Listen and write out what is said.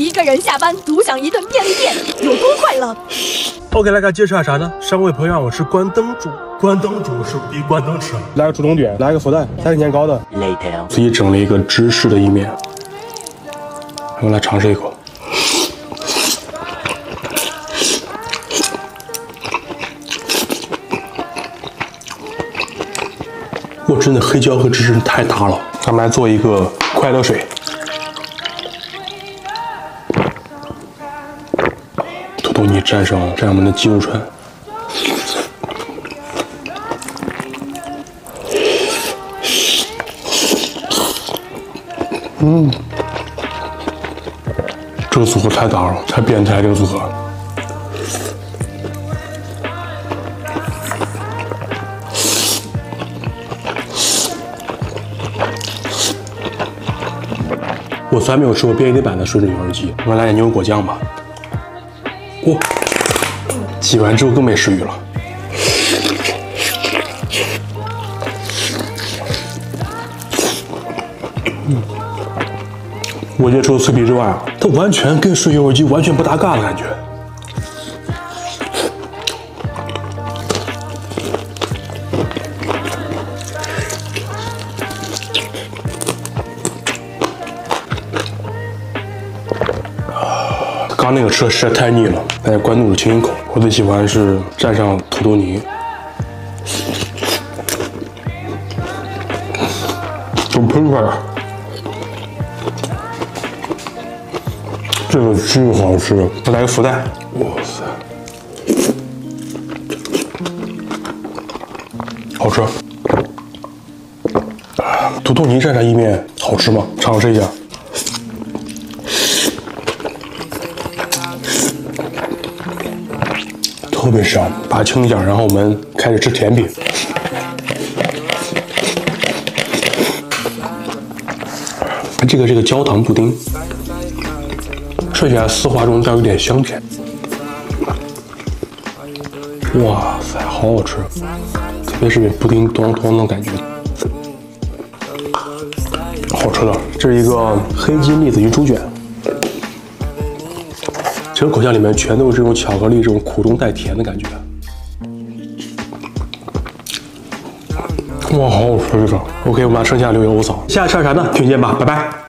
一个人下班独享一顿便利店，有多快乐？OK，来看介绍下啥呢？上位朋友让我吃关灯煮，关灯煮是不是关灯吃？来个主动点，来个福袋，三个年糕的。Later，自己整了一个芝士的意面，我来尝试一口。我真的黑椒和芝士太搭了。咱们来做一个快乐水。土豆泥蘸上蘸我们的鸡肉串，嗯，这个组合太搭了，太变态这个组合。我从来没有吃过便利店版的吮指油儿鸡，我们来点牛油果酱吧。哇，挤完之后更没食欲了。我觉得除了脆皮之外啊，它完全跟水油耳鸡完全不搭嘎的感觉。刚那个吃的实在太腻了，来关东煮清一口。我最喜欢是蘸上土豆泥，都喷出来了。这个巨好吃，再来个福袋。哇塞，好吃。土豆泥蘸上意面好吃吗？尝试一下。特别香，把它清一下，然后我们开始吃甜品。这个这个焦糖布丁，吃起来丝滑中带有点香甜。哇塞，好好吃，特别是那布丁咚咚的感觉，好吃的。这是一个黑金栗子鱼猪卷。整个口腔里面全都是这种巧克力，这种苦中带甜的感觉。哇，好好吃这个。OK，我们把剩下留给欧嫂。下次吃啥呢？听见吧，拜拜。